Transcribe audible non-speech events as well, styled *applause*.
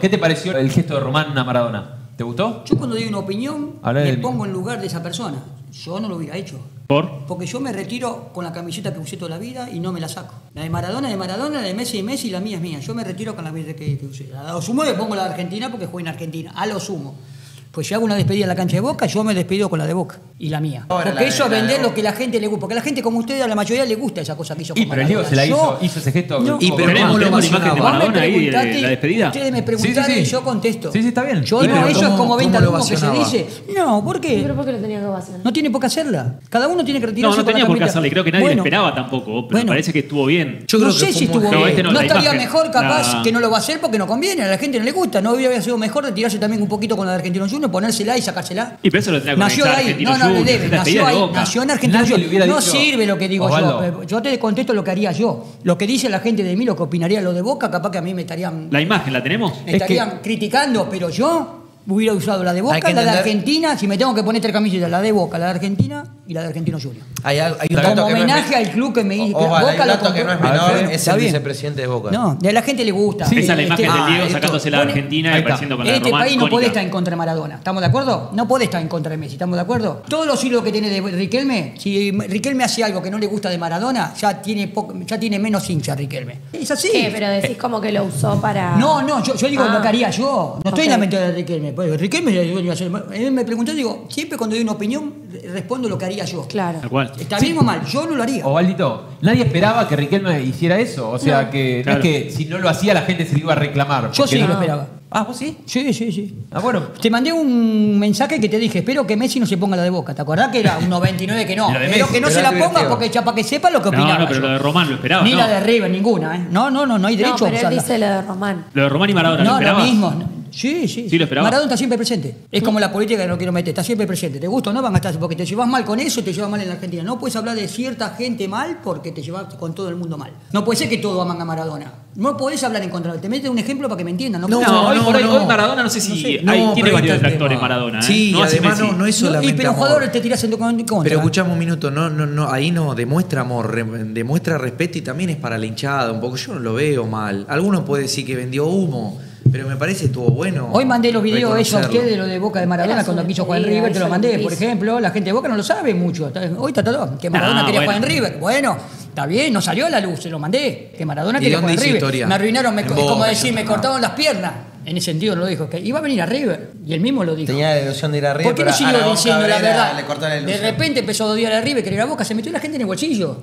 ¿qué te pareció el gesto de Román a Maradona? ¿Te gustó? Yo cuando doy una opinión, me pongo en lugar de esa persona. Yo no lo hubiera hecho. ¿Por? Porque yo me retiro con la camiseta que usé toda la vida y no me la saco. La de Maradona es de Maradona, la de Messi es Messi y la mía es mía. Yo me retiro con la camiseta que, que usé. A lo sumo le pongo la de Argentina porque juego en Argentina. A lo sumo. Pues si hago una despedida en la cancha de Boca, yo me despido con la de Boca y la mía. Ahora, porque la eso es vender lo que la gente le gusta. Porque a la gente como ustedes, a la mayoría le gusta esa cosa que hizo Y con pero el Diego se la hizo, hizo ese gesto. No. Y pero ¿Tenemos, ¿cómo lo la imagen de Maradona ahí, la despedida? Ustedes me preguntaron Sí, sí, sí. y yo contesto. Sí, sí, está bien. Yo no, eso es ¿cómo- como venta de lo humo que se dice. No, ¿por qué? ¿Pero por qué lo tenía que vaciar? No tiene por qué hacerla. Cada uno tiene que No, retirarse no la tenía por qué camiseta. hacerle. Creo que nadie le esperaba tampoco. Pero parece que estuvo bien. Yo no creo que sé si estuvo No, bien. no, no estaría mejor capaz que no lo va a hacer porque no conviene. A la gente no le gusta. ¿No hubiera sido mejor retirarse también un poquito con la de Argentino Junior, ponérsela y sacársela? Y pero eso lo tendría que Nació ahí. No, no, le Junior, debe. Nació ahí. Nació en Argentina Nadie le Junior. hubiera No dicho, sirve lo que digo Osvaldo. yo. Yo te contesto lo que haría yo. Lo que dice la gente de mí, lo que opinaría lo de Boca, capaz que a mí me estarían, La imagen, ¿la tenemos? me Es que- estarían criticando, pero yo hubiera usado la de Boca, la de Argentina, si me tengo que poner tres camisetas, la de Boca, la de Argentina y la de Argentino Junior. Hay, al- hay un Como no es homenaje men- al club que me hizo. Ojalá, hay Boca un dato que no es compró. menor, A ver, es está el bien. vicepresidente de Boca. No, de la gente le gusta. Esa es la Este- imagen del ah, Diego esto- sacándose la Bueno, Argentina y apareciendo con la En de este Román. país no puede estar en contra de Maradona. ¿Estamos de acuerdo? No puede estar en contra de Messi. ¿Estamos de acuerdo? Todos los hilos que tiene de Riquelme, si Riquelme hace algo que no le gusta de Maradona, ya tiene, poco- ya tiene menos hincha Riquelme. Es así. ¿Qué? Pero decís como que lo usó para. No, no, yo, yo digo Ah. lo que haría yo. No estoy en la mente de Riquelme. Pues Riquelme Él me preguntó, digo, siempre cuando doy una opinión, respondo lo que haría yo. Claro. Tal cual. ¿Está bien o mal? Yo no lo haría. Osvaldito, nadie esperaba que Riquelme hiciera eso. O sea, No. que Claro. no es que si no lo hacía la gente se le iba a reclamar. Yo sí no- lo esperaba. Ah, ¿vos sí? Sí, sí, sí. Ah, bueno. Te mandé un mensaje que te dije, espero que Messi no se ponga la de Boca. ¿Te acordás que era un 99 que no? *laughs* Lo Pero Messi, que no pero se la ponga porque ya para que sepa lo que No, opinaba. no, pero yo. lo de Román lo esperaba. Ni ¿no? la de River, ninguna, ¿eh? No, no, no, no hay No, derecho a pero él usarla. dice lo de Román. Lo de Román y Maradona, ¿lo No, lo esperabas? mismo. Sí, sí. Sí, lo esperaba. Maradona está siempre presente. Es como la política que no quiero meter, está siempre presente. ¿Te gusta o no? Van a estar porque te llevas mal con eso y te llevas mal en la Argentina. No puedes hablar de cierta gente mal porque te llevas con todo el mundo mal. No puede ser que todos aman a Maradona. No podés hablar en contra. Te meto un ejemplo para que me entiendan. No, No, No, hoy no, por hoy, no. hoy Maradona no sé si No sé. hay- No, tiene varios detractores. Maradona. ¿eh? Sí, no además no, no es No, solamente y pero amor. jugadores te tirás en contra. Pero escuchame un minuto, no, no, no, ahí no demuestra amor, re- demuestra respeto y también es para la hinchada un poco. Yo no lo veo mal. Algunos pueden decir que vendió humo, pero me parece estuvo bueno. Hoy mandé los videos esos a ustedes de lo de Boca de Maradona cuando quiso jugar en River, te lo mandé, por ejemplo. La gente de Boca no lo sabe mucho. Hoy está todo. Que Maradona Ah, quería bueno. jugar en River. Bueno, está bien, no salió a la luz, se lo mandé. Que Maradona ¿Y quería jugar en River. historia? Me arruinaron, me, En es como decir, me cortaron las piernas. En ese sentido lo dijo, que iba a venir a River. Y él mismo lo dijo. Tenía la ilusión de ir a River, ¿Por qué no siguió diciendo la verdad? le la de repente empezó a odiar a River, quería ir a Boca, se metió la gente en el bolsillo.